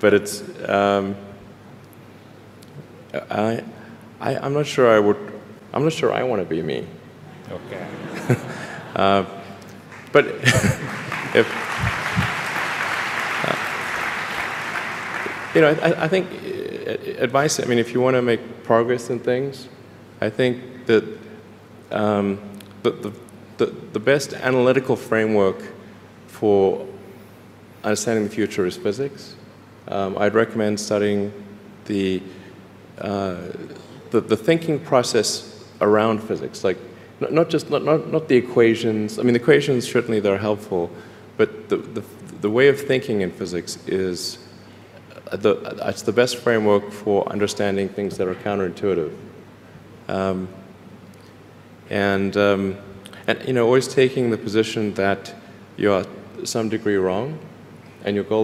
but it's um, I, I I'm not sure I would I'm not sure I want to be me. Okay. Uh, but if uh, you know, I, I think uh, advice. I mean, if you want to make progress in things, I think that um, the, the, the the best analytical framework for understanding the future is physics. Um, I'd recommend studying the, uh, the the thinking process around physics, like not, not just not, not, not the equations. I mean, the equations certainly they're helpful, but the, the, the way of thinking in physics is uh, the, it's the best framework for understanding things that are counterintuitive. Um, and, um, and, you know, always taking the position that you are some degree wrong, and your goal